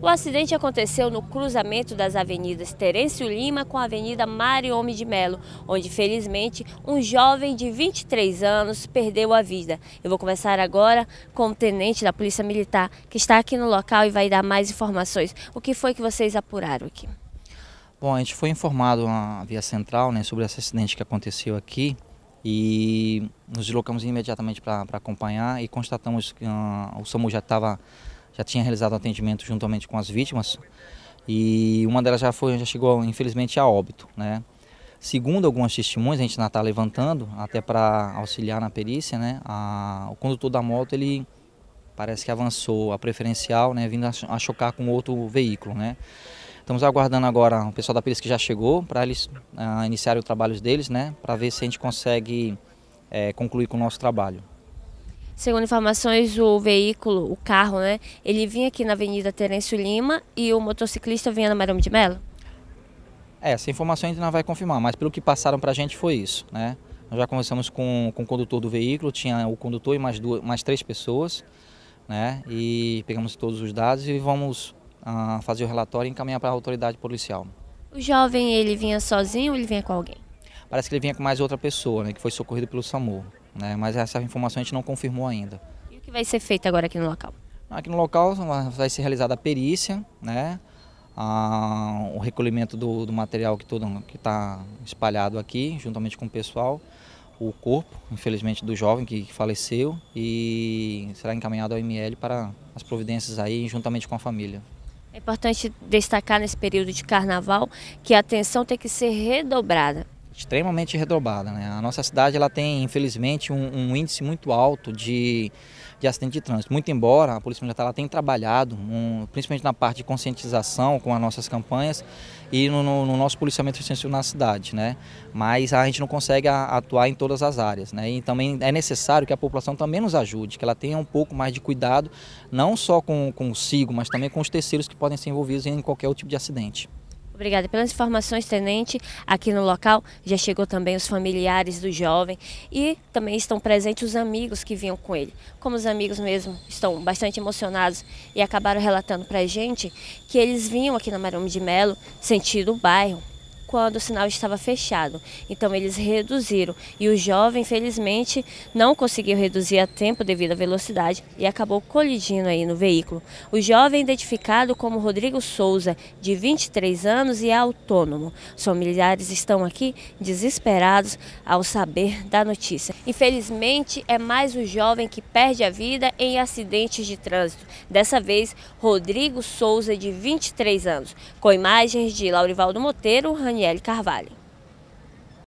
O acidente aconteceu no cruzamento das avenidas Terêncio Lima com a Avenida Mário Homem de Melo, onde felizmente um jovem de 23 anos perdeu a vida. Eu vou conversar agora com o tenente da Polícia Militar que está aqui no local e vai dar mais informações. O que foi que vocês apuraram aqui? Bom, a gente foi informado na via central né, sobre esse acidente que aconteceu aqui e nos deslocamos imediatamente para acompanhar e constatamos que uh, o SAMU já estava já tinha realizado atendimento juntamente com as vítimas e uma delas já foi já chegou infelizmente a óbito, né? Segundo algumas testemunhas, a gente ainda está levantando até para auxiliar na perícia, né? A, o condutor da moto ele parece que avançou a preferencial, né? Vindo a, chocar com outro veículo, né? Estamos aguardando agora o pessoal da perícia que já chegou para eles uh, iniciarem os trabalhos deles, né? Para ver se a gente consegue é, concluir com o nosso trabalho. Segundo informações, o veículo, o carro, né? Ele vinha aqui na Avenida Terêncio Lima e o motociclista vinha na Marão de Melo? É, essa informação a gente não vai confirmar, mas pelo que passaram para a gente foi isso, né? Nós já conversamos com, com o condutor do veículo, tinha o condutor e mais, duas, mais três pessoas, né? E pegamos todos os dados e vamos a fazer o relatório e encaminhar para a autoridade policial. O jovem, ele vinha sozinho ou ele vinha com alguém? Parece que ele vinha com mais outra pessoa, né, que foi socorrido pelo SAMU. Né, mas essa informação a gente não confirmou ainda. E o que vai ser feito agora aqui no local? Aqui no local vai ser realizada a perícia, né, a, o recolhimento do, do material que está espalhado aqui, juntamente com o pessoal, o corpo, infelizmente, do jovem que faleceu e será encaminhado ao ML para as providências aí, juntamente com a família. É importante destacar nesse período de carnaval que a atenção tem que ser redobrada. Extremamente redobrada. Né? A nossa cidade ela tem, infelizmente, um, um índice muito alto de de acidente de trânsito. Muito embora a Polícia Militar ela tenha trabalhado, um, principalmente na parte de conscientização com as nossas campanhas e no, no, no nosso policiamento extensivo na cidade, né? Mas a gente não consegue atuar em todas as áreas, né? E também é necessário que a população também nos ajude, que ela tenha um pouco mais de cuidado, não só com consigo, mas também com os terceiros que podem ser envolvidos em qualquer tipo de acidente. Obrigada pelas informações, tenente. Aqui no local já chegou também os familiares do jovem e também estão presentes os amigos que vinham com ele. Como os amigos mesmo estão bastante emocionados e acabaram relatando para a gente que eles vinham aqui na Marão de Melo, sentido o bairro, quando o sinal estava fechado. Então eles reduziram e o jovem, infelizmente, não conseguiu reduzir a tempo devido à velocidade e acabou colidindo aí no veículo. O jovem identificado como Rodrigo Souza, de 23 anos e é autônomo. Os familiares estão aqui desesperados ao saber da notícia. Infelizmente, é mais um jovem que perde a vida em acidentes de trânsito. Dessa vez, Rodrigo Souza, de 23 anos. Com imagens de Laurivaldo Moteiro, Daniele Carvalho.